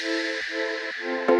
Música